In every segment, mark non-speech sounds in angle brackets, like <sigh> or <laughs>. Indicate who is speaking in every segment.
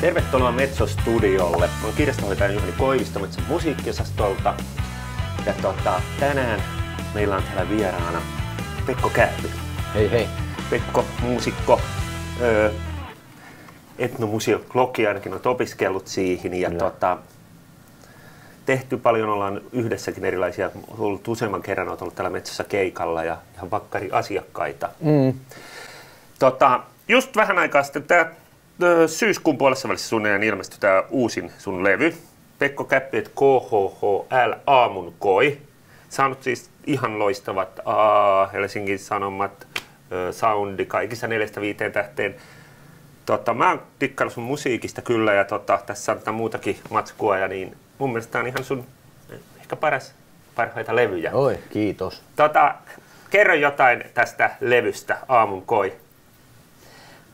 Speaker 1: Tervetuloa Metso-studiolle. Olen kirjastonhoitaja Juhani Koivisto Metson musiikkiosastolta. Ja tota, tänään meillä on täällä vieraana Pekko Kähty.
Speaker 2: Hei hei.
Speaker 1: Pekko, muusikko, öö, etnomusiologi ainakin olet opiskellut siihen. Ja tota, tehty paljon, ollaan yhdessäkin erilaisia, ollut useamman kerran, olet ollut täällä metsässä keikalla ja ihan vakkari asiakkaita.
Speaker 2: Mm.
Speaker 1: Tota, just vähän aikaa sitten tämä syyskuun puolessa välissä suunnilleen ilmestyi tämä uusin sun levy. Pekko Käppi, että KHHL Aamun koi. Saanut siis ihan loistavat A, Helsingin Sanomat, Soundi, kaikissa neljästä viiteen tähteen. Tota, mä oon tikkannut sun musiikista kyllä ja tota, tässä on muutakin matskua ja niin mun mielestä tää on ihan sun ehkä paras, parhaita levyjä.
Speaker 2: Oi, kiitos.
Speaker 1: Tota, kerro jotain tästä levystä, Aamun koi.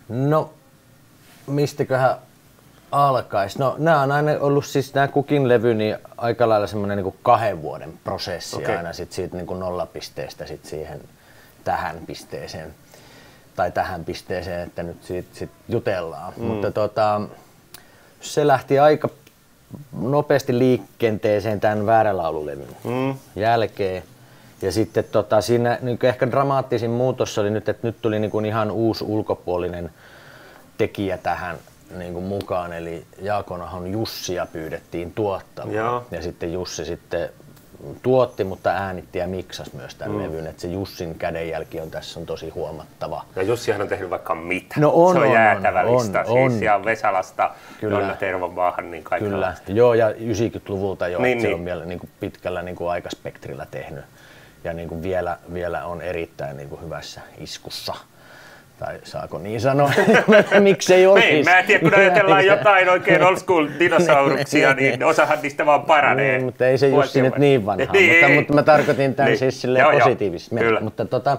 Speaker 2: No, mistäköhän alkaisi? No, nämä on aina ollut siis nämä kukin levy niin aika lailla semmoinen niin kahden vuoden prosessi okay. aina sit siitä niin kuin nollapisteestä sit siihen tähän pisteeseen tai tähän pisteeseen, että nyt siitä sit jutellaan. Mm. Mutta tota, se lähti aika nopeasti liikenteeseen tämän väärälaululevyn mm. jälkeen. Ja sitten tota, siinä niin ehkä dramaattisin muutos oli nyt, että nyt tuli niin kuin ihan uusi ulkopuolinen tekijä tähän niin kuin mukaan, eli Jaakonahan Jussia pyydettiin tuottamaan.
Speaker 1: Joo.
Speaker 2: Ja sitten Jussi sitten tuotti, mutta äänitti ja miksas myös tämän mm. levyn, että se Jussin kädenjälki on tässä on tosi huomattava.
Speaker 1: Ja Jussihan on tehnyt vaikka mitä.
Speaker 2: No on,
Speaker 1: se on,
Speaker 2: on
Speaker 1: jäätävä
Speaker 2: on,
Speaker 1: lista,
Speaker 2: on,
Speaker 1: siis
Speaker 2: on.
Speaker 1: ja Vesalasta
Speaker 2: Kyllä.
Speaker 1: Jonna Tervonmaahan, niin
Speaker 2: Kyllä,
Speaker 1: kaikenlaista.
Speaker 2: joo ja 90-luvulta jo,
Speaker 1: niin,
Speaker 2: se
Speaker 1: niin.
Speaker 2: on vielä niin kuin pitkällä niin kuin aikaspektrillä tehnyt. Ja niin kuin vielä, vielä on erittäin niin kuin hyvässä iskussa. Tai saako niin sanoa? <laughs> Miksei olisi?
Speaker 1: Ei, mä en tiedä, kun ajatellaan <laughs> jotain oikein old school dinosauruksia, niin osahan niistä vaan paranee.
Speaker 2: Niin, mutta ei se Jussi nyt niin vanha,
Speaker 1: Niin,
Speaker 2: mutta, mutta mä tarkoitin tämän
Speaker 1: Niin.
Speaker 2: siis silleen positiivisesti. Mutta tota,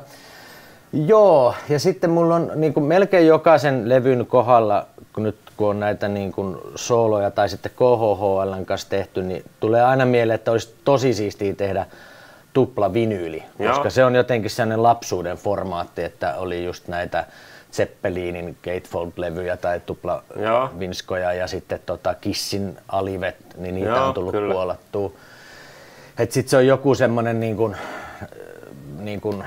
Speaker 2: joo, ja sitten mulla on niin kuin melkein jokaisen levyn kohdalla, kun nyt kun on näitä niin kuin sooloja tai sitten KHHLn kanssa tehty, niin tulee aina mieleen, että olisi tosi siistiä tehdä tupla vinyyli,
Speaker 1: Joo.
Speaker 2: koska se on jotenkin sellainen lapsuuden formaatti, että oli just näitä Zeppelinin Gatefold-levyjä tai tupla
Speaker 1: Joo.
Speaker 2: vinskoja ja sitten tota Kissin alivet, niin niitä
Speaker 1: Joo,
Speaker 2: on tullut
Speaker 1: kyllä.
Speaker 2: kuolattua. Et sit se on joku semmonen niin kuin, niin kuin,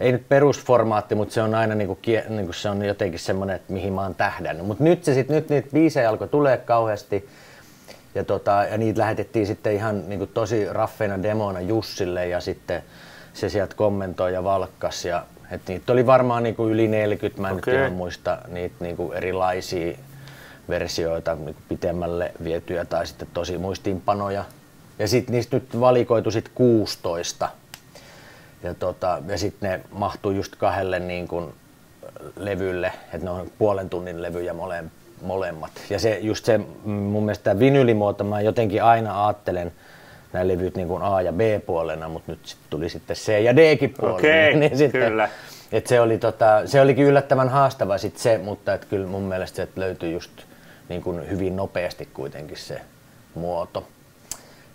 Speaker 2: ei nyt perusformaatti, mutta se on aina niin kuin, niin kuin se on jotenkin semmoinen, että mihin mä oon tähdännyt. Mutta nyt, se sit, nyt niitä biisejä alkoi tulee kauheasti ja, tota, ja niitä lähetettiin sitten ihan niin kuin tosi raffeina demoina Jussille ja sitten se sieltä kommentoi ja valkkas. Ja, et niitä oli varmaan niin kuin yli 40, mä en
Speaker 1: Okei.
Speaker 2: nyt ihan muista niitä niin kuin erilaisia versioita niin kuin pitemmälle vietyjä tai sitten tosi muistiinpanoja. Ja sitten niistä nyt valikoitu sit 16. Ja, tota, ja sitten ne mahtuu just kahdelle niin kuin levylle, että ne on puolen tunnin levyjä mole, molemmat. Ja se, just se mm, mun mielestä vinylimuoto, mä jotenkin aina ajattelen nämä levyt niin kuin A- ja B-puolena, mutta nyt sit tuli sitten C- ja D-kin puolena.
Speaker 1: Okei, <laughs>
Speaker 2: sitten,
Speaker 1: kyllä.
Speaker 2: Et se, oli tota, se olikin yllättävän haastava sit se, mutta et kyllä mun mielestä se löytyi just niin kuin hyvin nopeasti kuitenkin se muoto.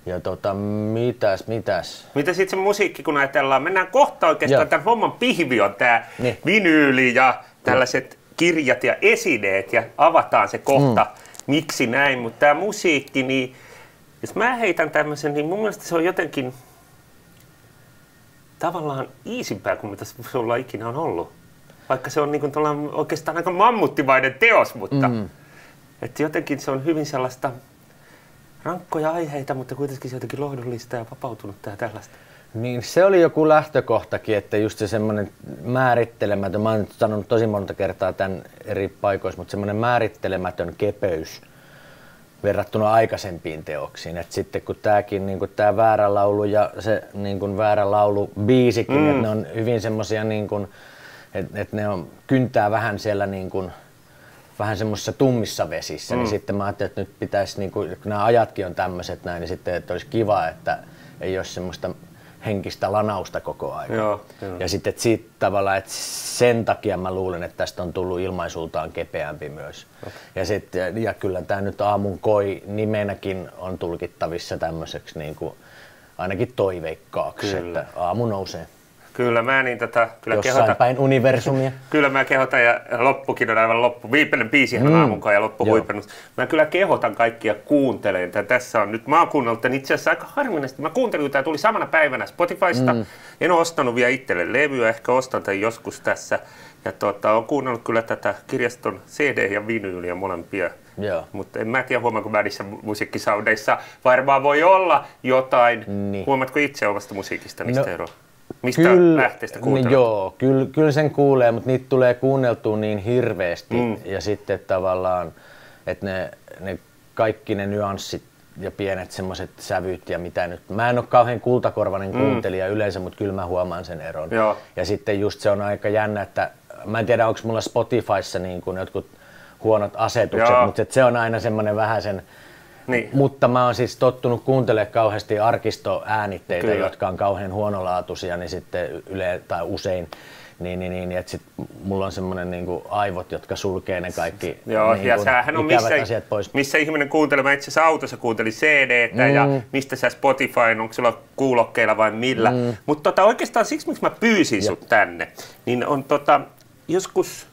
Speaker 2: Ja tota, mitäs, mitäs?
Speaker 1: Mitä sitten se musiikki, kun ajatellaan? Mennään kohta oikeastaan
Speaker 2: Joo.
Speaker 1: tämän homman pihvi on tämä
Speaker 2: Niin.
Speaker 1: vinyyli ja tällaiset kirjat ja esineet ja avataan se kohta,
Speaker 2: Mm.
Speaker 1: miksi näin. Mutta tämä musiikki, niin jos mä heitän tämmöisen, niin mun mielestä se on jotenkin tavallaan iisimpää kuin mitä sulla ikinä on ollut. Vaikka se on niin kuin oikeastaan aika mammuttimainen teos, mutta
Speaker 2: Mm.
Speaker 1: että jotenkin se on hyvin sellaista rankkoja aiheita, mutta kuitenkin se jotenkin lohdullista ja vapautunutta ja tällaista.
Speaker 2: Niin se oli joku lähtökohtakin, että just se semmoinen määrittelemätön, mä oon sanonut tosi monta kertaa tämän eri paikoissa, mutta semmoinen määrittelemätön kepeys verrattuna aikaisempiin teoksiin. Et sitten kun tämäkin, niin tämä väärä laulu ja se niin kuin väärä laulu biisikin, mm. että ne on hyvin semmoisia, niin että et ne on, kyntää vähän siellä niin kuin, vähän semmoisissa tummissa vesissä, mm. niin sitten mä ajattelin, että nyt pitäisi, niin kuin, kun nämä ajatkin on tämmöiset näin, niin sitten että olisi kiva, että ei ole semmoista henkistä lanausta koko ajan.
Speaker 1: Joo.
Speaker 2: Ja sitten siitä tavalla, että sen takia mä luulen, että tästä on tullut ilmaisultaan kepeämpi myös. Okay. Ja, sit, ja, ja kyllä tämä nyt aamun koi nimenäkin on tulkittavissa tämmöiseksi niin kuin, ainakin toiveikkaaksi,
Speaker 1: Kyllä.
Speaker 2: että aamu nousee.
Speaker 1: Kyllä mä niin tota, kyllä
Speaker 2: jossain
Speaker 1: kehotan,
Speaker 2: päin universumia. <laughs>
Speaker 1: kyllä mä kehotan ja loppukin on aivan loppu. Viimeinen biisi on
Speaker 2: Mm.
Speaker 1: aamunkaan ja loppu
Speaker 2: Joo.
Speaker 1: huipennus. Mä kyllä kehotan kaikkia kuuntelemaan. tätä. Tässä on nyt, kuunnellut tän itse asiassa aika harvinaisesti. Mä kuuntelin, tää tuli samana päivänä Spotifysta. Mm. En ole ostanut vielä itselle levyä, ehkä ostan tämän joskus tässä. Ja tota, oon kuunnellut kyllä tätä kirjaston CD- ja vinyyliä molempia.
Speaker 2: Joo.
Speaker 1: Mutta en mä tiedä, huomaanko mä niissä musiikkisaudeissa. Varmaan voi olla jotain.
Speaker 2: Niin.
Speaker 1: Huomaatko itse omasta musiikista niistä
Speaker 2: No,
Speaker 1: eroa? Mistä
Speaker 2: Kyllä,
Speaker 1: lähteistä
Speaker 2: niin
Speaker 1: kuuntelet?
Speaker 2: joo, kyllä, kyllä sen kuulee, mutta niitä tulee kuunneltua niin hirveästi.
Speaker 1: Mm.
Speaker 2: Ja sitten tavallaan, että ne, ne kaikki ne nyanssit ja pienet semmoiset sävyt ja mitä nyt. Mä en ole kauhean kultakorvainen kuuntelija yleensä, mutta kyllä mä huomaan sen eron.
Speaker 1: Mm. Joo.
Speaker 2: Ja sitten just se on aika jännä, että mä en tiedä onko mulla Spotifyssa niin kuin jotkut huonot asetukset,
Speaker 1: Joo.
Speaker 2: mutta se on aina semmoinen vähän sen,
Speaker 1: Niin.
Speaker 2: mutta mä oon siis tottunut kuuntelemaan kauheasti arkistoäänitteitä,
Speaker 1: Kyllä.
Speaker 2: jotka on kauhean huonolaatuisia, niin sitten yle, tai usein, niin, niin, niin että sit mulla on semmoinen niin aivot, jotka sulkee ne kaikki
Speaker 1: Joo,
Speaker 2: niin
Speaker 1: ja sähän on missä,
Speaker 2: asiat pois.
Speaker 1: missä ihminen kuuntelee. Mä itse asiassa autossa kuuntelin CDtä mm. ja mistä sä Spotify, onko sulla kuulokkeilla vai millä. Mm. Mutta tota, oikeastaan siksi, miksi mä pyysin sut tänne, niin on tota, joskus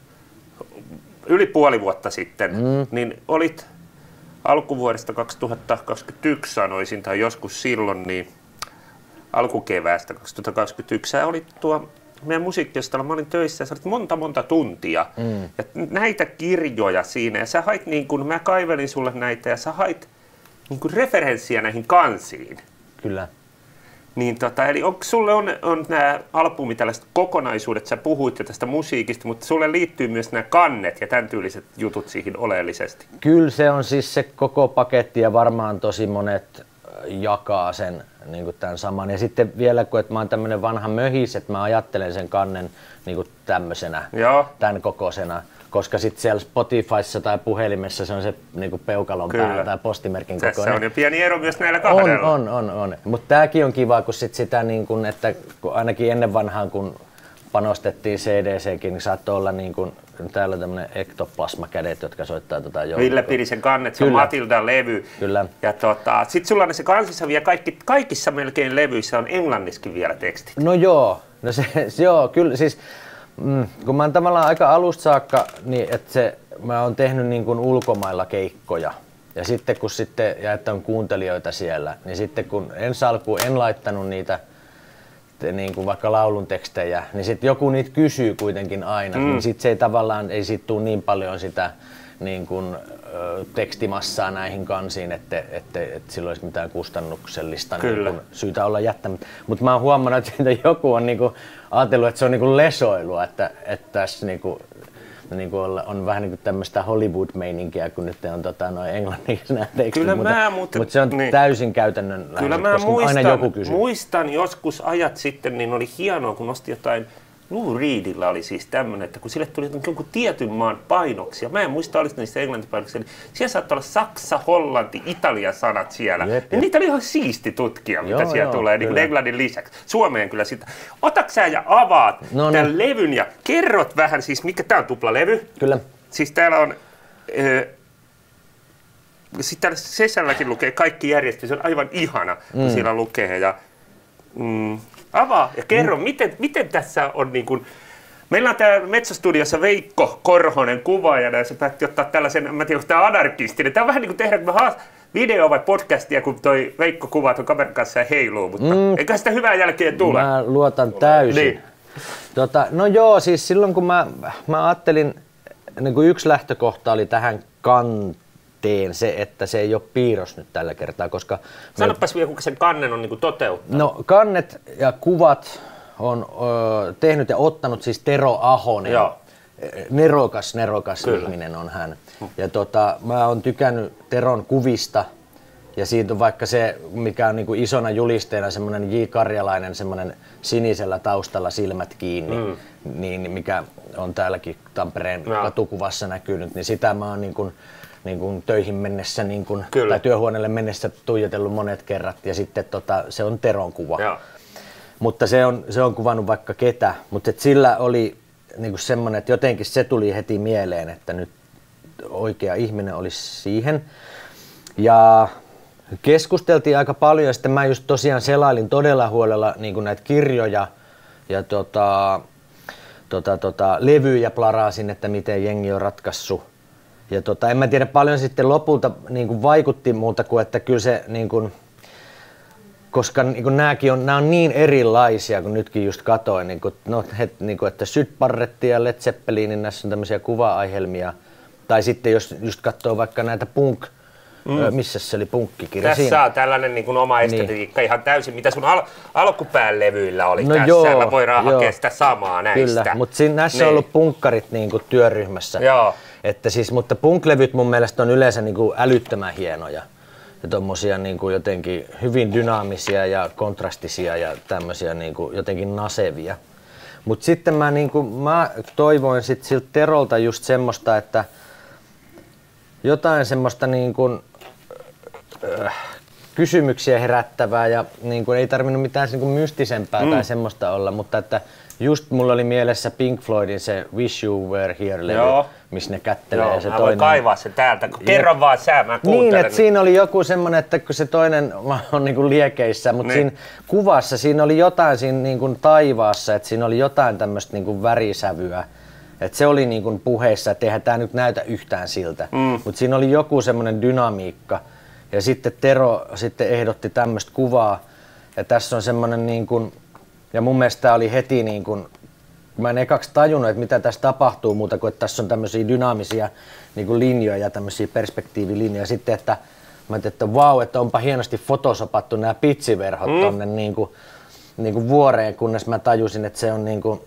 Speaker 1: yli puoli vuotta sitten, mm. niin olit alkuvuodesta 2021 sanoisin, tai joskus silloin, niin alkukeväästä 2021, sä olit tuo meidän musiikkiostolla, mä olin töissä ja sä olit monta monta tuntia. Mm. Ja näitä kirjoja siinä, ja sä hait niin kuin, mä kaivelin sulle näitä, ja sä hait niin kuin referenssiä näihin kansiin.
Speaker 2: Kyllä.
Speaker 1: Niin tota, eli onko sulle on, on nämä albumi tällaiset kokonaisuudet, sä puhuit jo tästä musiikista, mutta sulle liittyy myös nämä kannet ja tämän tyyliset jutut siihen oleellisesti.
Speaker 2: Kyllä se on siis se koko paketti ja varmaan tosi monet jakaa sen niin kuin tämän saman. Ja sitten vielä kun että mä oon tämmöinen vanha möhis, että mä ajattelen sen kannen niin kuin tämmöisenä,
Speaker 1: Joo.
Speaker 2: tämän kokoisena. Koska sitten siellä Spotifyssa tai puhelimessa se on se niin kuin peukalon
Speaker 1: Kyllä.
Speaker 2: päällä tai postimerkin
Speaker 1: Tässä
Speaker 2: kokoinen.
Speaker 1: on jo pieni ero myös näillä
Speaker 2: On,
Speaker 1: kahdella.
Speaker 2: on, on, on. Mutta tämäkin on kiva, kun sit sitä niin kun, että kun ainakin ennen vanhaan, kun panostettiin CDCkin, niin saattoi olla niin kun, täällä tämmöinen ektoplasmakädet, jotka soittaa tota joulua.
Speaker 1: Ville Pirisen kannet, se on. Matildan levy.
Speaker 2: Kyllä.
Speaker 1: Ja tota, sit sulla on se kansissa vielä kaikki, kaikissa melkein levyissä on englanniskin vielä tekstit.
Speaker 2: No joo, no se, se <laughs> joo, kyllä siis, mm, kun mä oon tavallaan aika alusta saakka, niin että se, mä oon tehnyt niin kuin ulkomailla keikkoja. Ja sitten kun sitten, ja että on kuuntelijoita siellä, niin sitten kun ensi alkuun en laittanut niitä niin kuin vaikka laulun tekstejä, niin sitten joku niitä kysyy kuitenkin aina, mm. niin sitten se ei tavallaan, ei siitä tule niin paljon sitä niin kuin, ö, tekstimassaa näihin kansiin, että, että, että sillä olisi mitään kustannuksellista
Speaker 1: Kyllä.
Speaker 2: Niin kuin, syytä olla jättämättä. Mutta mä oon huomannut, että <laughs> joku on niinku ajatellut, että se on niinku lesoilua, että, että tässä niinku, niinku on, on vähän niinku tämmöistä Hollywood-meininkiä, kun nyt on tota, noin englanniksi nämä tekstit.
Speaker 1: Kyllä
Speaker 2: mutta,
Speaker 1: mä muuten-
Speaker 2: mutta se on
Speaker 1: niin.
Speaker 2: täysin käytännön
Speaker 1: Kyllä mä
Speaker 2: koska
Speaker 1: muistan,
Speaker 2: aina joku kysyy.
Speaker 1: muistan joskus ajat sitten, niin oli hienoa, kun nosti jotain Lou Reedillä oli siis tämmöinen, että kun sille tuli jonkun tietyn maan painoksia, mä en muista oliko niistä englantipainoksia, niin siellä saattoi olla Saksa, Hollanti, Italia sanat siellä.
Speaker 2: Jep,
Speaker 1: ja
Speaker 2: jep.
Speaker 1: niitä oli ihan siisti tutkia, mitä
Speaker 2: Joo,
Speaker 1: siellä
Speaker 2: joo,
Speaker 1: tulee, niin kuin englannin lisäksi. Suomeen kyllä sitä. Otaks sä ja avaat
Speaker 2: No
Speaker 1: tämän
Speaker 2: niin.
Speaker 1: levyn ja kerrot vähän, siis mikä tää on tuplalevy?
Speaker 2: Kyllä.
Speaker 1: Siis täällä on... Ö, sitten täällä sisälläkin lukee kaikki järjestys, se on aivan ihana, kun siellä lukee. Ja, mm, avaa ja kerro, mm. miten, miten tässä on niin kuin, Meillä on täällä Metsostudiossa Veikko Korhonen kuvaajana ja se päätti ottaa tällaisen, mä en tiedä, onko tämä anarkistinen. Tämä on vähän niin kuin tehdä kun haast- video vai podcastia, kun toi Veikko kuvaa tuon kaverin kanssa ja heiluu, mutta mm. eikä sitä hyvää jälkeen tule.
Speaker 2: Mä luotan täysin.
Speaker 1: Niin.
Speaker 2: Tota, no joo, siis silloin kun mä, mä ajattelin, niin kuin yksi lähtökohta oli tähän kanteen se, että se ei ole piirros nyt tällä kertaa, koska me
Speaker 1: Sanopas vielä, kuinka sen kannen on niin toteuttanut.
Speaker 2: No kannet ja kuvat on ö, tehnyt ja ottanut siis Tero Ahonen.
Speaker 1: Joo.
Speaker 2: Nerokas, nerokas
Speaker 1: Kyllä.
Speaker 2: ihminen on hän. Ja tota, mä oon tykännyt Teron kuvista ja siitä on vaikka se, mikä on niinku isona julisteena semmoinen J. Karjalainen, semmoinen sinisellä taustalla silmät kiinni, mm. niin, mikä on täälläkin Tampereen
Speaker 1: Joo.
Speaker 2: katukuvassa näkynyt, niin sitä mä oon niin kuin, niin kuin töihin mennessä niin kuin,
Speaker 1: Kyllä.
Speaker 2: tai työhuoneelle mennessä tuijotellut monet kerrat ja sitten tota, se on Teron kuva.
Speaker 1: Joo.
Speaker 2: Mutta se on, se on kuvannut vaikka ketä, mutta et sillä oli niinku semmoinen, että jotenkin se tuli heti mieleen, että nyt oikea ihminen olisi siihen. Ja keskusteltiin aika paljon ja sitten mä just tosiaan selailin todella huolella niin näitä kirjoja ja tota, tota, tota, levyjä plarasin, että miten jengi on ratkaissut. Ja tota, en mä tiedä paljon sitten lopulta niin kuin vaikutti muuta kuin, että kyllä se niin kuin, koska niin kuin nämäkin on, nämä on niin erilaisia, kun nytkin just katoin, niin kuin, no, het, niin kuin, että Syd Barretti ja Led Zeppelin, niin näissä on tämmöisiä kuva-aihelmia. Tai sitten jos just katsoo vaikka näitä punk, mm. missä se oli punkkikirja
Speaker 1: Tässä
Speaker 2: siinä.
Speaker 1: on tällainen niin kuin oma estetiikka niin. ihan täysin, mitä sun al- alkupään levyillä oli
Speaker 2: No
Speaker 1: tässä.
Speaker 2: joo,
Speaker 1: Mä voidaan
Speaker 2: joo.
Speaker 1: hakea sitä samaa näistä.
Speaker 2: Kyllä, mutta näissä
Speaker 1: Niin.
Speaker 2: on ollut punkkarit niin kuin työryhmässä.
Speaker 1: Joo.
Speaker 2: Että siis, mutta punklevyt mun mielestä on yleensä niin kuin älyttömän hienoja. Ja tommosia niin kuin jotenkin hyvin dynaamisia ja kontrastisia ja tämmöisiä niin kuin jotenkin nasevia. Mutta sitten mä, niin kuin, mä toivoin sit siltä Terolta just semmoista, että jotain semmoista niin kuin, äh, kysymyksiä herättävää ja niin kuin, ei tarvinnut mitään niin kuin mystisempää mm. tai semmoista olla, mutta että just mulla oli mielessä Pink Floydin se Wish You Were Here-levy, missä ne kättelee
Speaker 1: Joo,
Speaker 2: se
Speaker 1: mä voin
Speaker 2: toinen...
Speaker 1: kaivaa sen täältä. Kerro vaan sä, mä
Speaker 2: Niin,
Speaker 1: kuuntelen.
Speaker 2: että siinä oli joku semmoinen, että kun se toinen on niinku liekeissä, mutta
Speaker 1: Niin.
Speaker 2: siinä kuvassa siinä oli jotain siinä niinku taivaassa, että siinä oli jotain tämmöistä niinku värisävyä. Että se oli niinku puheessa, että eihän tämä nyt näytä yhtään siltä. Mm. Mutta siinä oli joku semmoinen dynamiikka. Ja sitten Tero sitten ehdotti tämmöistä kuvaa. Ja tässä on semmoinen niin kuin, ja mun mielestä tää oli heti niin kuin, mä en ekaksi tajunnut, että mitä tässä tapahtuu muuta kuin, että tässä on tämmöisiä dynaamisia niin kuin linjoja, tämmöisiä perspektiivilinjoja. Sitten, että mä ajattelin, että vau, että onpa hienosti fotosopattu nämä pitsiverhot mm. tonne niin kuin, niin kuin vuoreen, kunnes mä tajusin, että se on niin kuin,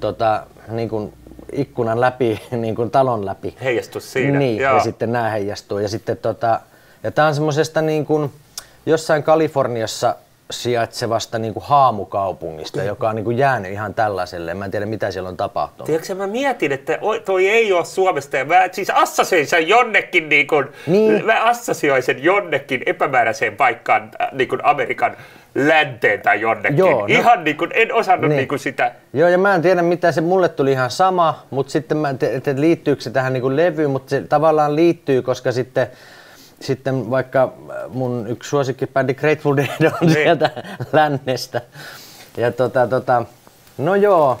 Speaker 2: tota, niin kuin ikkunan läpi, <laughs> niin kuin talon läpi.
Speaker 1: Heijastus siinä.
Speaker 2: Niin,
Speaker 1: Joo.
Speaker 2: ja sitten nämä heijastuu. Ja sitten tota, ja tää on semmoisesta niin kuin jossain Kaliforniassa sijaitsevasta niin kuin haamukaupungista, joka on niin kuin jäänyt ihan tällaiselle. Mä en tiedä, mitä siellä on tapahtunut.
Speaker 1: Tiedätkö, mä mietin, että oi, toi ei ole Suomesta. Ja mä siis assosioin sen jonnekin, niin kuin,
Speaker 2: Niin.
Speaker 1: mä assosioin sen jonnekin epämääräiseen paikkaan äh, niin kuin Amerikan länteen tai jonnekin.
Speaker 2: Joo, no-
Speaker 1: Ihan niin kuin, en osannut
Speaker 2: Niin.
Speaker 1: niin kuin sitä.
Speaker 2: Joo, ja mä en tiedä mitä se, mulle tuli ihan sama, mutta sitten mä en tiedä, että liittyykö se tähän niin levyyn, mutta se tavallaan liittyy, koska sitten, sitten vaikka mun yksi suosikkibändi Grateful Dead on
Speaker 1: Niin.
Speaker 2: sieltä lännestä. Ja tota, tota, no joo,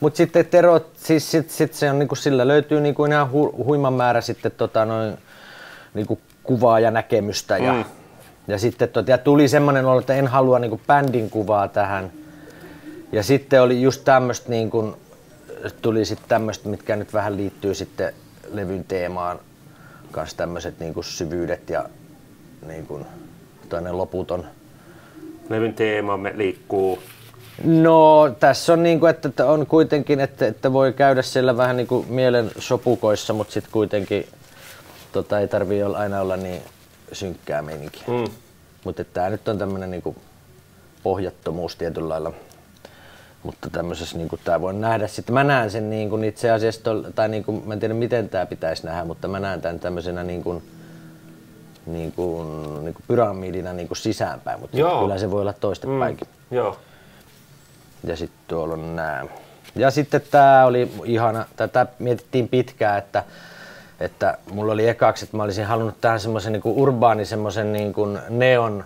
Speaker 2: mutta sitten Tero, siis sit, sit se on niinku, sillä löytyy niinku ihan hu, huiman määrä sitten tota noin, niinku kuvaa ja näkemystä. Ja,
Speaker 1: Mm.
Speaker 2: ja sitten tota, ja tuli semmoinen olo, että en halua niinku bändin kuvaa tähän. Ja sitten oli just tämmöistä niin kuin, tuli sitten tämmöistä, mitkä nyt vähän liittyy sitten levyn teemaan, kanssa tämmöiset niin kuin syvyydet ja niin kuin toinen loputon.
Speaker 1: Levyn teemamme liikkuu.
Speaker 2: No tässä on niin kuin, että että on kuitenkin, että, että voi käydä siellä vähän niin kuin mielen sopukoissa, mutta sitten kuitenkin tota, ei tarvii olla, aina olla niin synkkää meininkiä.
Speaker 1: Mm.
Speaker 2: Mutta tämä nyt on tämmöinen niinku pohjattomuus tietyllä lailla. Mutta tämmöisessä niinku tää voi nähdä sitten. Mä näen sen niinku itse asiassa, tol, tai niinku, mä en tiedä miten tämä pitäisi nähdä, mutta mä näen tämän tämmöisenä niinku, niinku, niinku pyramidina niinku sisäänpäin, mutta
Speaker 1: Joo.
Speaker 2: kyllä se voi olla toistepäinkin.
Speaker 1: Mm. Joo.
Speaker 2: Ja sitten tuolla on nää. Ja sitten tää oli ihana, tätä mietittiin pitkään, että, että mulla oli ekaksi, että mä olisin halunnut tähän semmoisen niin urbaani, semmoisen niin neon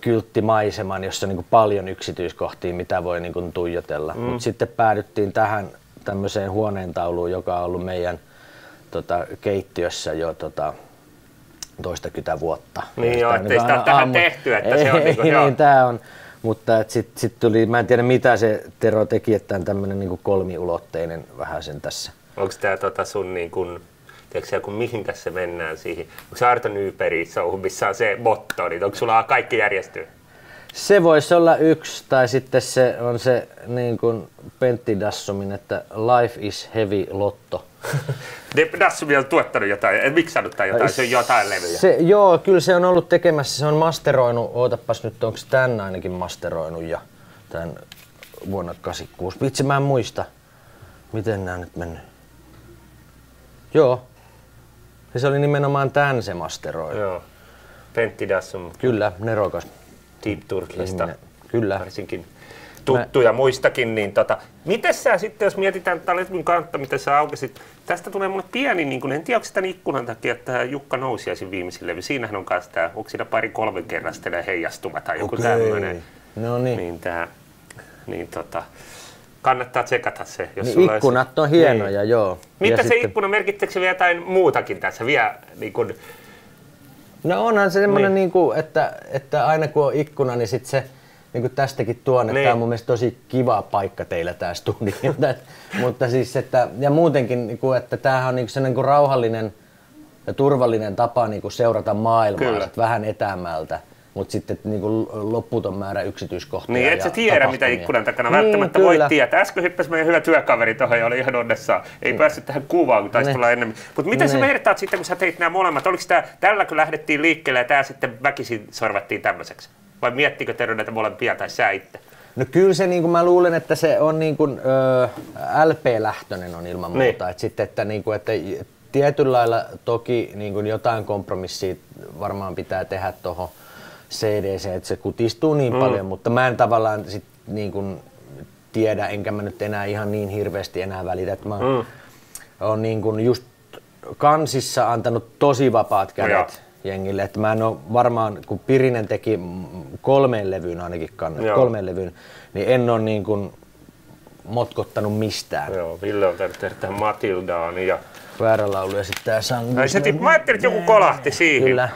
Speaker 2: kylttimaiseman, jossa on niin paljon yksityiskohtia, mitä voi niin kuin tuijotella. Mm. Mutta sitten päädyttiin tähän tämmöiseen huoneentauluun, joka on ollut meidän tota, keittiössä jo tota, toistakymmentä vuotta.
Speaker 1: Niin joo, ettei
Speaker 2: niin
Speaker 1: sitä tähän tehty, että se on niinku, <laughs> joo.
Speaker 2: niin, tää on. Mutta sitten sit tuli, mä en tiedä mitä se Tero teki, että on tämmönen niinku kolmiulotteinen vähän sen tässä.
Speaker 1: Onko tämä tota sun niin kuin, tiedätkö kun mihinkäs se mennään siihen? Onko se Arto Nyberg show, missä on se motto, niin onko sulla kaikki järjestyy?
Speaker 2: Se voisi olla yksi, tai sitten se on se niin kuin Pentti Dassumin, että life is heavy lotto. <laughs>
Speaker 1: Ne Dassumi on tuottanut jotain, en miksannut tai jotain, se on jotain levyjä.
Speaker 2: Se, joo, kyllä se on ollut tekemässä, se on masteroinut, ootapas nyt, onko tän ainakin masteroinut ja tän vuonna 86. Vitsi, mä en muista, miten nämä nyt mennyt. Joo, se oli nimenomaan tän se masteroi.
Speaker 1: Joo. Pentti Dassum,
Speaker 2: Kyllä, nerokas
Speaker 1: Deep
Speaker 2: ihminen. Kyllä.
Speaker 1: varsinkin tuttuja muistakin, niin tota, miten sä sitten, jos mietitään tätä levyn kautta, miten sä aukesit, tästä tulee mulle pieni, niin kun, en tiedä, onko tämän ikkunan takia, että Jukka Nousiaisin viimeisin levy, siinähän on kanssa tämä, onko siinä pari kolmen kerrasta heijastuma tai joku
Speaker 2: Okei.
Speaker 1: tämmöinen.
Speaker 2: No niin.
Speaker 1: Niin tää, niin tota, kannattaa tsekata se. Jos
Speaker 2: Niin
Speaker 1: sulla
Speaker 2: ikkunat
Speaker 1: olisi-
Speaker 2: on hienoja, joo.
Speaker 1: Mitä
Speaker 2: Ja
Speaker 1: se
Speaker 2: sitten-
Speaker 1: ikkuna, merkitsekö se vielä jotain muutakin tässä? Vielä, niin kun,
Speaker 2: No onhan se semmoinen,
Speaker 1: Niin.
Speaker 2: niin. niinku, että, että aina kun on ikkuna, niin sit se niin kuin tästäkin tuon, että
Speaker 1: Niin.
Speaker 2: tämä on mun mielestä tosi kiva paikka teillä tämä studio. <laughs> Mutta- siis, että, ja muutenkin, niin kuin, että tämähän on niin kuin sellainen kuin rauhallinen ja turvallinen tapa niin kuin seurata maailmaa vähän etäämältä. Mutta sitten niin kuin lopputon määrä yksityiskohtia
Speaker 1: niin et sä tiedä, mitä ikkunan takana
Speaker 2: niin,
Speaker 1: välttämättä
Speaker 2: kyllä.
Speaker 1: voi tietää. Äsken hyppäsi meidän hyvä työkaveri tuohon ja oli ihan onnessaan. Ei päässyt tähän kuvaan, kun taisi
Speaker 2: Ne.
Speaker 1: tulla enemmän. Mutta miten sä
Speaker 2: Ne.
Speaker 1: vertaat sitten, kun sä teit nämä molemmat? Oliko tää, tällä kun lähdettiin liikkeelle ja tämä sitten väkisin sorvattiin tämmöiseksi? Vai miettikö Tero näitä molempia tai sä itse?
Speaker 2: No kyllä se, niin kuin mä luulen, että se on niin kuin, ö, LP-lähtöinen on ilman
Speaker 1: Niin.
Speaker 2: muuta. Et sitten, että, niin kuin, että tietyllä lailla toki niin kuin jotain kompromissia varmaan pitää tehdä tuohon CDC, että se kutistuu niin mm. paljon, mutta mä en tavallaan sit niin kuin tiedä, enkä mä nyt enää ihan niin hirveästi enää välitä. Että mä mm. on niin kuin just kansissa antanut tosi vapaat kädet
Speaker 1: Joo.
Speaker 2: jengille. Että mä en ole varmaan, kun Pirinen teki kolmeen levyyn ainakin kannet,
Speaker 1: Joo.
Speaker 2: kolmeen levyyn, niin en ole niin kuin motkottanut mistään.
Speaker 1: Joo, Ville on tehnyt tähän Matildaan ja
Speaker 2: Väärä laulu ja sitten tää Sangus.
Speaker 1: Ai se mä ajattelin, että joku kolahti siihen.
Speaker 2: Kyllä.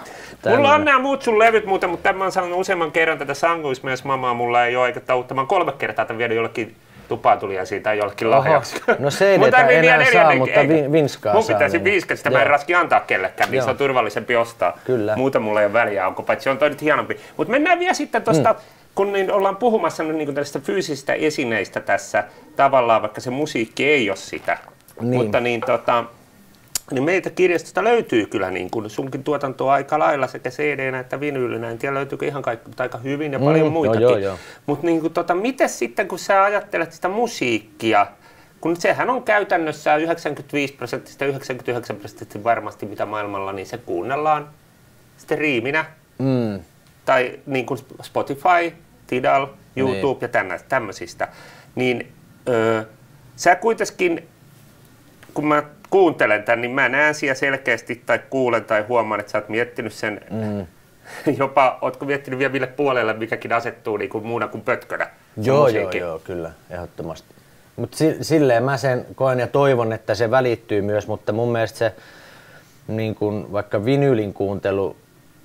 Speaker 1: Mulla on
Speaker 2: Tämmönen.
Speaker 1: nämä muut sun levyt muuten, mutta tämän mä oon sanonut useamman kerran tätä sanguismies mamaa. Mulla ei ole eikä uutta. Mä oon kolme kertaa tämän viedä jollekin tupaan tuli siitä tai jollekin lahjaksi.
Speaker 2: No
Speaker 1: Mun tarvii
Speaker 2: enää
Speaker 1: vielä
Speaker 2: saa,
Speaker 1: neljännekin,
Speaker 2: mutta
Speaker 1: eikä.
Speaker 2: vinskaa
Speaker 1: Mun
Speaker 2: saa
Speaker 1: pitäisi
Speaker 2: vielä.
Speaker 1: viiskaa, sitä mä en
Speaker 2: Joo.
Speaker 1: raski antaa kellekään, niin se
Speaker 2: Joo.
Speaker 1: on turvallisempi ostaa.
Speaker 2: Kyllä.
Speaker 1: Muuta mulla ei ole väliä, onko paitsi on toi nyt hienompi. Mutta mennään vielä sitten tuosta, mm. kun niin ollaan puhumassa nyt niin tällaista fyysisistä esineistä tässä tavallaan, vaikka se musiikki ei ole sitä.
Speaker 2: Niin.
Speaker 1: Mutta niin tota, niin meiltä kirjastosta löytyy kyllä niin kuin sunkin tuotantoa aika lailla sekä cd että vinyylinä. En tiedä löytyykö ihan kaikki, mutta aika hyvin ja paljon
Speaker 2: Mm,
Speaker 1: muitakin.
Speaker 2: joo.
Speaker 1: Mutta niin kuin tota, miten sitten kun sä ajattelet sitä musiikkia, kun sehän on käytännössä 95 prosenttista, 99 prosenttisesti varmasti mitä maailmalla, niin se kuunnellaan sitten riiminä
Speaker 2: Mm.
Speaker 1: tai niin kuin Spotify, Tidal, YouTube
Speaker 2: Niin.
Speaker 1: ja tämmöisistä, niin öö, sä kuitenkin, kun mä kuuntelen tämän, niin mä näen siellä selkeästi tai kuulen tai huomaan, että sä oot miettinyt sen, mm. <laughs> jopa, ootko miettinyt vielä mille puolelle, mikäkin asettuu niin kuin muuna kuin pötkönä?
Speaker 2: Joo, joo, joo, kyllä, ehdottomasti. Mutta si- silleen mä sen koen ja toivon, että se välittyy myös, mutta mun mielestä se niin kun, vaikka vinylin kuuntelu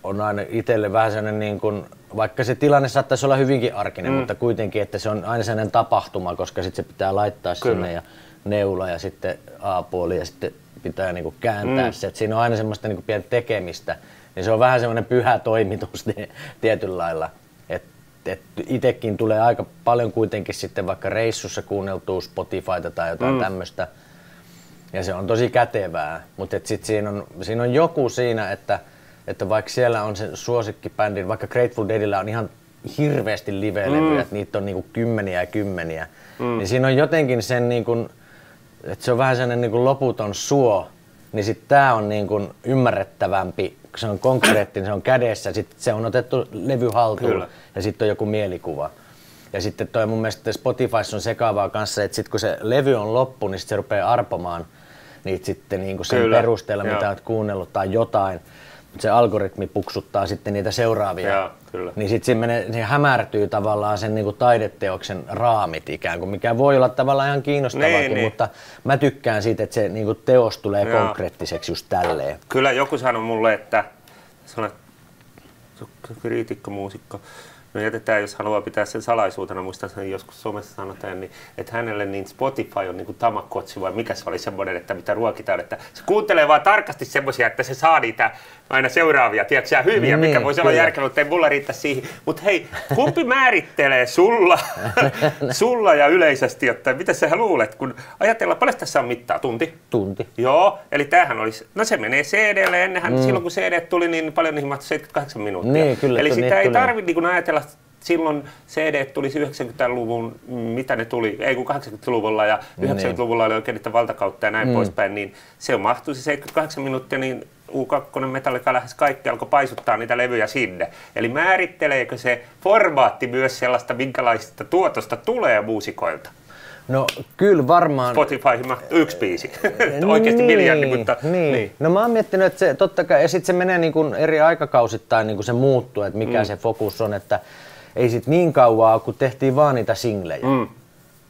Speaker 2: on aina itselle vähän sellainen, niin kun, vaikka se tilanne saattaisi olla hyvinkin arkinen, mm. mutta kuitenkin, että se on aina sellainen tapahtuma, koska sitten se pitää laittaa
Speaker 1: Kyllä.
Speaker 2: sinne ja neula ja sitten A-puoli ja sitten pitää niin kääntää mm. se, että siinä on aina semmoista niin pientä tekemistä, niin se on vähän semmoinen pyhä toimitus <laughs> ti- tietyllä lailla. Et, et itekin tulee aika paljon kuitenkin sitten vaikka reissussa kuunneltua Spotifyta tai jotain mm. tämmöistä. Ja se on tosi kätevää, mutta sitten siinä on, siinä on joku siinä, että, että vaikka siellä on se suosikkibändin, vaikka Grateful Deadillä on ihan hirveästi live-levyjä, mm. että niitä on niinku kymmeniä ja kymmeniä, mm. niin siinä on jotenkin sen, niinku, että se on vähän sellainen niinku loputon suo, niin sitten tämä on niinku ymmärrettävämpi, kun se on konkreettinen, se on kädessä, sitten se on otettu levy haltuun
Speaker 1: Kyllä.
Speaker 2: ja sitten on joku mielikuva. Ja sitten toi mun mielestä Spotifyssa on sekaavaa kanssa, että sitten kun se levy on loppu, niin sit se rupeaa arpomaan niitä sitten niinku sen
Speaker 1: Kyllä,
Speaker 2: perusteella,
Speaker 1: joo.
Speaker 2: mitä olet kuunnellut tai jotain. Se algoritmi puksuttaa sitten niitä seuraavia.
Speaker 1: Joo, kyllä.
Speaker 2: Niin sitten siinä, menee, siinä hämärtyy tavallaan sen niinku taideteoksen raamit ikään kuin, mikä voi olla tavallaan ihan kiinnostavaakin,
Speaker 1: Niin, niin.
Speaker 2: mutta mä tykkään siitä, että se niinku teos tulee
Speaker 1: Joo.
Speaker 2: konkreettiseksi just tälleen.
Speaker 1: Kyllä joku sanoi mulle, että sanoi, kriitikkomuusikko, no jätetään, jos haluaa pitää sen salaisuutena, muistan sen joskus somessa sanotaan, niin, että hänelle niin Spotify on niin kuin tamakotsi vai mikä se oli semmoinen, että mitä ruokitaan, että se kuuntelee vaan tarkasti semmoisia, että se saa niitä aina seuraavia, tiedätkö, hyviä,
Speaker 2: Niin,
Speaker 1: mikä voisi olla
Speaker 2: kyllä.
Speaker 1: järkevää, mutta ei mulla riitä siihen. Mutta hei, kumpi määrittelee sulla, <laughs> sulla ja yleisesti, että mitä sä luulet, kun ajatellaan, paljon tässä on mittaa, tunti?
Speaker 2: Tunti.
Speaker 1: Joo, eli tämähän olisi, no se menee CDlle, ennenhän mm. silloin kun CD tuli, niin paljon niihin mahtui 78 minuuttia.
Speaker 2: Niin, kyllä,
Speaker 1: eli sitä ei tarvitse niin ajatella, silloin CD tuli 90-luvun, mitä ne tuli, ei kun 80-luvulla ja
Speaker 2: Niin.
Speaker 1: 90-luvulla oli oikein niitä valtakautta ja näin mm. poispäin, niin se mahtui se 78 minuuttia, niin U2 Metallica lähes kaikki alkoi paisuttaa niitä levyjä sinne. Eli määritteleekö se formaatti myös sellaista, minkälaista tuotosta tulee muusikoilta?
Speaker 2: No kyllä varmaan.
Speaker 1: Mahtuu yksi biisi. <laughs> Oikeasti miljardi, mutta
Speaker 2: niin. niin. No mä oon miettinyt, että se totta kai, ja sitten se menee niin kuin eri aikakausittain niin kuin se muuttuu, että mikä mm. se fokus on, että ei sit niin kauaa, kun tehtiin vaan niitä singlejä. Mm.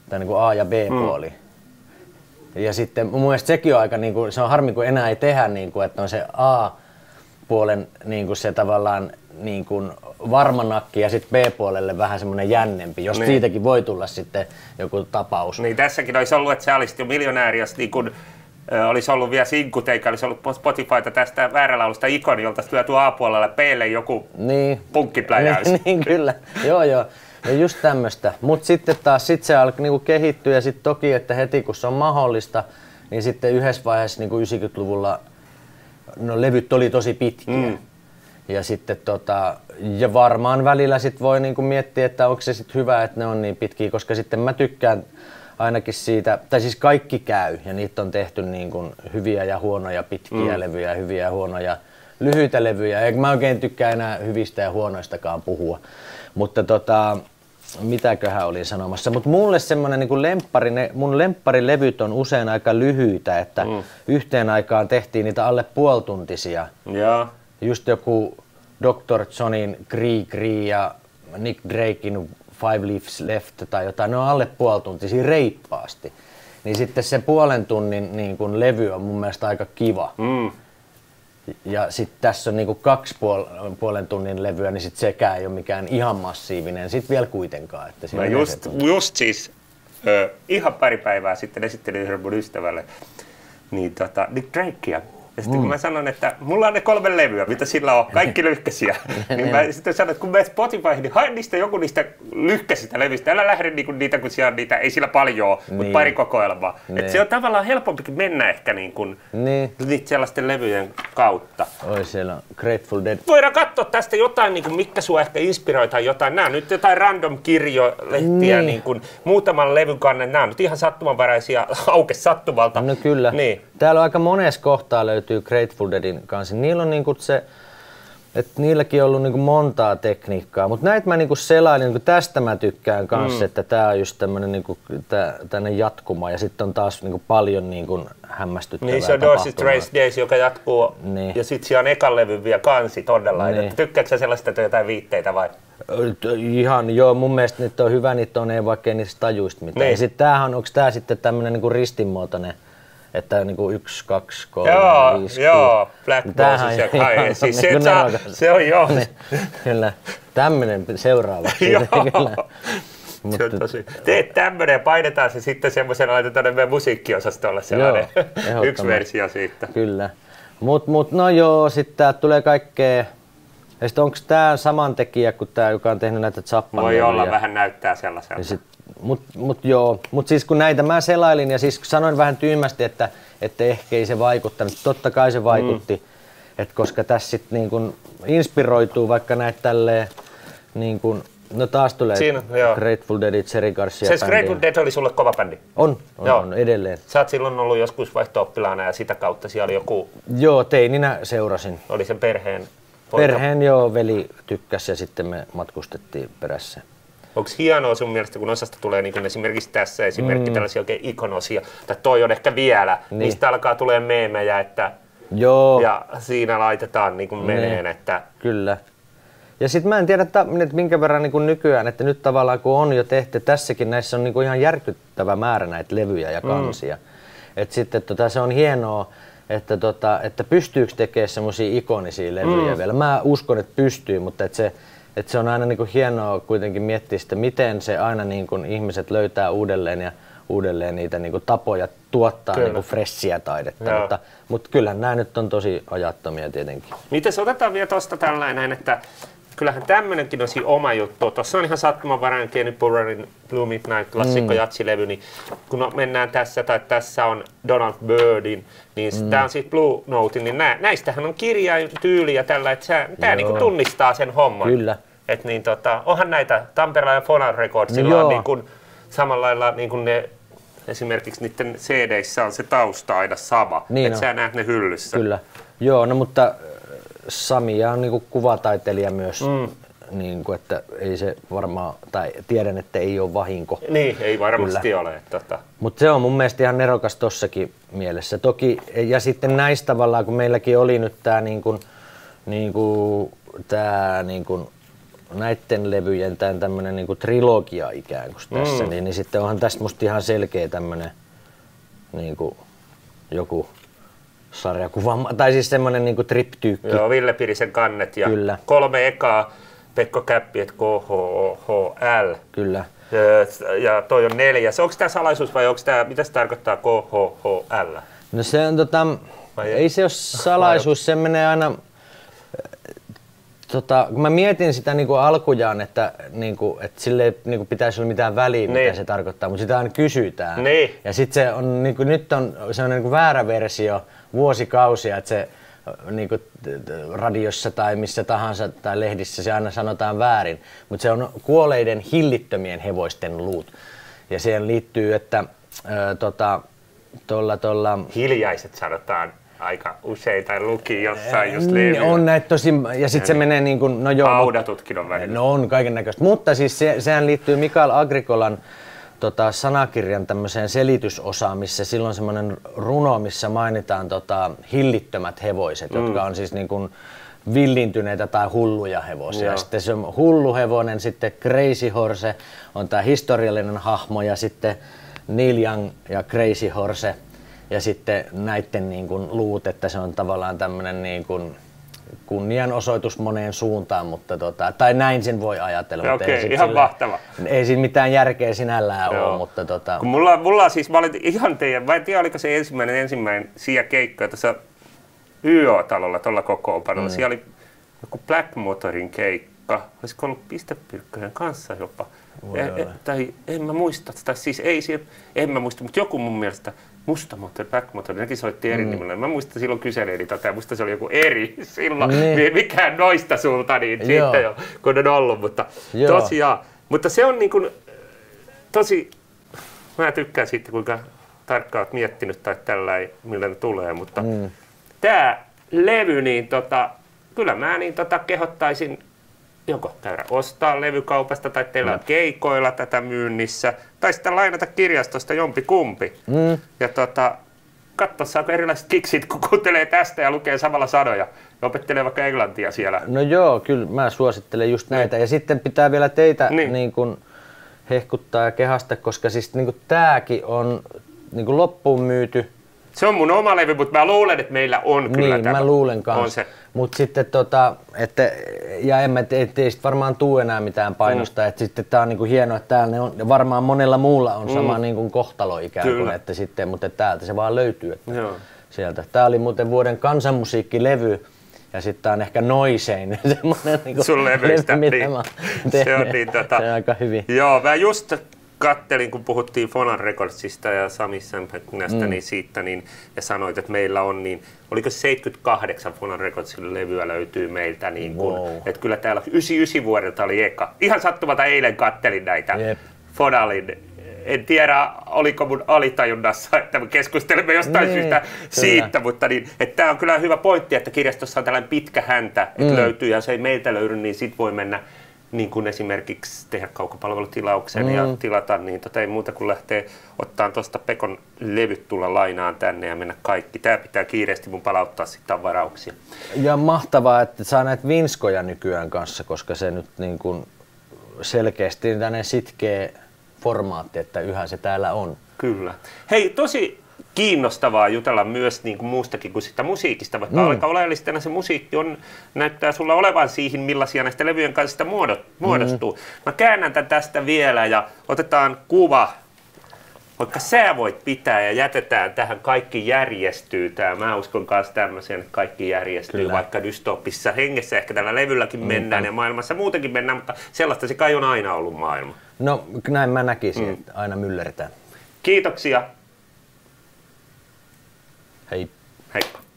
Speaker 2: Tai niin kuin A ja B-puoli. Mm. Ja sitten mun mielestä sekin on aika, niin kuin, se on harmi, kun enää ei tehdä, niin kuin, että on se A-puolen niin kuin se tavallaan niin kuin varma nakki ja sitten B-puolelle vähän semmoinen jännempi, jos niin. siitäkin voi tulla sitten joku tapaus.
Speaker 1: Niin tässäkin olisi ollut, että sä olisit jo miljonääri, jos niin kun, olisi ollut vielä sinkuteikä, olisi ollut Spotifyta tästä väärälaulusta ikoni, jolta lyöty A-puolella peille joku
Speaker 2: niin.
Speaker 1: punkkipläjäys.
Speaker 2: Niin, <laughs> niin, kyllä. joo, joo. Ja just tämmöistä. Mutta sitten taas sit se alkoi niinku kehittyä ja sitten toki, että heti kun se on mahdollista, niin sitten yhdessä vaiheessa niinku 90-luvulla no levyt oli tosi pitkiä. Mm. Ja sitten tota, ja varmaan välillä sit voi niinku miettiä, että onko se sit hyvä, että ne on niin pitkiä, koska sitten mä tykkään ainakin siitä, tai siis kaikki käy ja niitä on tehty niin kuin hyviä ja huonoja pitkiä mm. levyjä, hyviä ja huonoja lyhyitä levyjä. Eikä mä oikein tykkää enää hyvistä ja huonoistakaan puhua. Mutta tota, mitäköhän olin sanomassa. Mutta mulle semmoinen niin lemppari, ne, mun lempparilevyt on usein aika lyhyitä, että mm. yhteen aikaan tehtiin niitä alle puoltuntisia.
Speaker 1: Ja.
Speaker 2: Just joku Dr. Johnin Cree Cree ja Nick Drakein Five Leaves Left tai jotain, ne on alle puoltuntisia reippaasti. Niin sitten se puolen tunnin niin kun levy on mun mielestä aika kiva.
Speaker 1: Mm.
Speaker 2: Ja sitten tässä on niinku kaksi puol- puolen tunnin levyä, niin sitten sekään ei ole mikään ihan massiivinen. Sitten vielä kuitenkaan. Että
Speaker 1: Mä just, just siis ö, ihan pari päivää sitten esittelin yhden mun ystävälle niin tota, Nick Drakea ja sitten mm. kun mä sanon, että mulla on ne kolme levyä, mitä sillä on, kaikki lyhkäisiä, <laughs> niin mä sitten sanon, että kun menet Spotifyhin, niin hae niistä joku niistä lyhkäisistä levyistä. Älä lähde niinku niitä, kun siellä on niitä, ei sillä paljon, niin. mutta pari kokoelmaa. Niin. Et se on tavallaan helpompikin mennä ehkä niin kuin niin. sellaisten levyjen kautta.
Speaker 2: Oi, siellä on Grateful Dead.
Speaker 1: Voidaan katsoa tästä jotain, niin kuin, mitkä sua ehkä inspiroi tai jotain. Nämä on nyt jotain random kirjolehtiä, niin. Niin kuin, muutaman levyn kannen. Nämä on nyt ihan sattumanvaraisia, <laughs> auke sattumalta.
Speaker 2: No kyllä.
Speaker 1: Niin.
Speaker 2: Täällä on aika monessa kohtaa löytyy Grateful Deadin kanssa. Niillä on niinku se, että niilläkin on ollut niinku montaa tekniikkaa, mutta näitä mä niinku selailin, niinku tästä mä tykkään kanssa, mm. että tää on just tämmönen niinku, tänne jatkuma ja sitten on taas niinku paljon niinku hämmästyttävää
Speaker 1: Niin se on Dorsey Trace Days, joka jatkuu niin. ja sitten siellä on ekan levy vielä kansi todella. Niin. Tykkääkö sä sellaista, että jotain viitteitä vai?
Speaker 2: Ihan joo, mun mielestä nyt on hyvä, niitä on ei vaikka niistä tajuista mitään. Niin. Ja sitten tämähän, onko tää sitten tämmönen niinku ristinmuotoinen että niin kuin yksi, kaksi, kolme,
Speaker 1: joo,
Speaker 2: viisi,
Speaker 1: Joo, Black Moses ja Kai. Siis se, niin saa, se on joo. Niin,
Speaker 2: kyllä, tämmöinen seuraava. <laughs>
Speaker 1: joo. Kyllä. Mutta, se on tosi. Teet tämmöinen ja painetaan se sitten semmoisena, laitetaan tuonne meidän musiikkiosastolle sellainen joo, yksi versio siitä.
Speaker 2: Kyllä. Mutta mut, no joo, sitten täältä tulee kaikkea ja sitten onko tämä saman tekijä kuin tämä, joka on tehnyt näitä Zappan
Speaker 1: Voi olla, vähän näyttää sellaiselta.
Speaker 2: Sit mut, mut joo, mut siis kun näitä mä selailin ja siis sanoin vähän tyhmästi, että, että ehkä ei se vaikuttanut. Totta kai se vaikutti, mm. että koska tässä sitten niin kun inspiroituu vaikka näitä tälleen niin kun, No taas tulee Siinä, joo. Grateful Dead, Jerry Garcia
Speaker 1: Se Grateful Dead oli sulle kova bändi?
Speaker 2: On, on, joo. on edelleen.
Speaker 1: Sä oot silloin ollut joskus vaihto ja sitä kautta siellä oli joku...
Speaker 2: Joo, teininä seurasin.
Speaker 1: Oli sen perheen
Speaker 2: poika. Perheen joo, veli tykkäsi ja sitten me matkustettiin perässä.
Speaker 1: Onko hienoa sun mielestä, kun osasta tulee niin esimerkiksi tässä esimerkki mm. tällaisia oikein ikonosia, tai toi on ehkä vielä, niin. niistä alkaa tulee meemejä, että
Speaker 2: Joo.
Speaker 1: ja siinä laitetaan niin kuin meneen, niin. että...
Speaker 2: Kyllä. Ja sitten mä en tiedä, että minkä verran niin kuin nykyään, että nyt tavallaan kun on jo tehty, tässäkin näissä on niin kuin ihan järkyttävä määrä näitä levyjä ja mm. kansia. Mm. Että sitten tota, se on hienoa, että, tota, että pystyykö tekemään semmoisia ikonisia levyjä mm. vielä. Mä uskon, että pystyy, mutta että se, että se on aina niin kuin hienoa kuitenkin miettiä sitä, miten se aina niin kuin ihmiset löytää uudelleen ja uudelleen niitä niin kuin tapoja tuottaa niin kuin fressiä taidetta. Mutta, mutta kyllä nämä nyt on tosi ajattomia tietenkin.
Speaker 1: Miten otetaan vielä tuosta tällainen, että kyllähän tämmönenkin on siinä oma juttu. Tuossa on ihan sattumanvarainen Kenny Burrerin Blue Midnight klassikko mm. jatsilevy, niin kun mennään tässä tai tässä on Donald Birdin, niin mm. tämä on sitten Blue Note, niin nää, näistähän on kirjain tyyli ja tällä, että tämä niinku tunnistaa sen homman.
Speaker 2: Kyllä.
Speaker 1: Et niin tota, onhan näitä Tampereella ja Fonan Recordsilla no, on niin kuin, samalla lailla niin kuin ne esimerkiksi niiden CD-issä on se tausta aina sama, niin että sä näet ne hyllyssä.
Speaker 2: Kyllä. Joo, no mutta Samia on niin kuvataiteilija myös, mm. niin kuin, että ei se varmaan, tai tiedän, että ei ole vahinko.
Speaker 1: Niin, ei varmasti Kyllä. ole. Tota.
Speaker 2: Mutta se on mun mielestä ihan nerokas tossakin mielessä. Toki, ja sitten näistä tavallaan, kun meilläkin oli nyt tämä niin kuin, niin kuin, tää, niin kuin näiden levyjen tämän tämmönen niinku trilogia ikään kuin tässä, mm. niin, niin sitten onhan tästä musta ihan selkeä tämmönen niinku joku sarjakuva, tai siis semmoinen niinku triptyykki.
Speaker 1: Joo, Ville Pirisen kannet ja Kyllä. kolme ekaa Pekko Käppi, että KHHL.
Speaker 2: Kyllä.
Speaker 1: Ja, ja toi on neljäs. Onko tämä salaisuus vai onko tämä, mitä se tarkoittaa KHHL?
Speaker 2: No se on tota, vai ei se ole salaisuus, se menee aina, tota, kun mä mietin sitä niin kuin alkujaan, että, niin kuin, että sille ei niin kuin pitäisi olla mitään väliä, niin. mitä se tarkoittaa, mutta sitä aina kysytään.
Speaker 1: Niin.
Speaker 2: Ja sitten se on, niin kuin, nyt on sellainen niin kuin väärä versio vuosikausia, että se niin kuin radiossa tai missä tahansa tai lehdissä se aina sanotaan väärin, mutta se on kuoleiden hillittömien hevosten luut. Ja siihen liittyy, että ää, tota, tolla, tolla...
Speaker 1: Hiljaiset sanotaan aika usein tai luki jossain just levyllä.
Speaker 2: On näitä tosi, ja sitten se menee niin kuin, no joo.
Speaker 1: Haudatutkin on välillä.
Speaker 2: No on kaiken näköistä, mutta siis se, sehän liittyy Mikael Agrikolan tota, sanakirjan tämmöiseen selitysosaan, missä silloin semmoinen runo, missä mainitaan tota, hillittömät hevoiset, mm. jotka on siis niin kuin villintyneitä tai hulluja hevosia. Joo. Sitten se on hullu hevonen, sitten Crazy Horse on tämä historiallinen hahmo ja sitten Neil Young ja Crazy Horse ja sitten näiden niin kuin luut, että se on tavallaan tämmöinen niin kuin kunnianosoitus moneen suuntaan, mutta tota, tai näin sen voi ajatella.
Speaker 1: Okei, okay, ihan sillä, mahtava.
Speaker 2: Ei siinä mitään järkeä sinällään Joo. ole, mutta tota...
Speaker 1: Kun mulla, mulla siis, mä olin ihan teidän, vai tiedä oliko se ensimmäinen ensimmäinen siellä keikka tässä YO-talolla tuolla kokoonpanolla. Mm. Siellä oli joku Black Motorin keikka, olisiko ollut pistepyrkköjen kanssa jopa. E, e, tai en mä muista, tai siis ei, en mä muista, mutta joku mun mielestä Musta motor, back motor, nekin soitti eri mm. nimellä. Mä muistan silloin kyselin ja musta se oli joku eri <laughs> silloin. Niin. Mikään noista sulta, niin sitten jo, kun on ollut. Mutta Joo. tosiaan, mutta se on niin kuin, tosi, mä tykkään siitä, kuinka tarkkaan oot miettinyt tai tällä ei, millä ne tulee, mutta mm. tämä levy, niin tota, kyllä mä niin tota kehottaisin joko käydä ostaa levykaupasta tai teillä on keikoilla tätä myynnissä, tai sitten lainata kirjastosta jompi kumpi. Mm. Ja tota, katso, saako erilaiset kiksit, kun kuuntelee tästä ja lukee samalla sanoja ja opettelee vaikka englantia siellä.
Speaker 2: No joo, kyllä mä suosittelen just näitä. Niin. Ja sitten pitää vielä teitä niin. Niin kun hehkuttaa ja kehasta, koska siis niin tääkin on niin loppuun myyty
Speaker 1: se on mun oma levy, mutta mä luulen, että meillä on kyllä
Speaker 2: niin, tämä. mä luulen kanssa. Mutta sitten tota, että, ja en mä, et, ei sit varmaan tuu enää mitään painosta, mm. että sitten tää on niinku hienoa, että täällä ne on, varmaan monella muulla on sama mm. niinku kohtalo ikään kuin, kyllä. että sitten, mutta täältä se vaan löytyy. Että Joo. sieltä. Tää oli muuten vuoden kansanmusiikkilevy, ja sitten tää on ehkä noisein <laughs> semmoinen niinku
Speaker 1: Sun levyistä, levy, niin. mä
Speaker 2: se on, niin, tota, se on aika hyvin.
Speaker 1: Joo, mä just kattelin, kun puhuttiin Fonan Recordsista ja Sami Sampäknästä, mm. niin siitä, niin, ja sanoit, että meillä on, niin oliko 78 Fonan Recordsin levyä löytyy meiltä, niin kun, wow. että kyllä täällä 99 vuodelta oli eka. Ihan sattumalta eilen kattelin näitä yep. Fonalin en tiedä, oliko mun alitajunnassa, että me keskustelemme jostain niin, syystä kyllä. siitä, mutta niin, että tämä on kyllä hyvä pointti, että kirjastossa on tällainen pitkä häntä, että mm. löytyy ja se ei meiltä löydy, niin sit voi mennä niin kuin esimerkiksi tehdä kaukopalvelutilauksen mm. ja tilata, niin tota ei muuta kuin lähtee ottaa tuosta Pekon levyt tulla lainaan tänne ja mennä kaikki. Tämä pitää kiireesti mun palauttaa sitten varauksia.
Speaker 2: Ja mahtavaa, että saa näitä vinskoja nykyään kanssa, koska se nyt niin kuin selkeästi tänne sitkee formaatti, että yhä se täällä on.
Speaker 1: Kyllä. Hei, tosi kiinnostavaa jutella myös niin kuin muustakin kuin sitä musiikista, vaikka mm. aika oleellisena se musiikki on, näyttää sulla olevan siihen, millaisia näistä levyjen kanssa sitä muodostuu. Mm. Mä käännän tästä vielä ja otetaan kuva, vaikka sä voit pitää ja jätetään tähän kaikki järjestyy. Tää, mä uskon kanssa tämmöiseen, että kaikki järjestyy, Kyllä. vaikka dystopissa hengessä ehkä tällä levylläkin mennään mm. ja maailmassa muutenkin mennään, mutta sellaista se kai on aina ollut maailma.
Speaker 2: No näin mä näkisin, mm. että aina mylleritään.
Speaker 1: Kiitoksia
Speaker 2: は
Speaker 1: い、はい。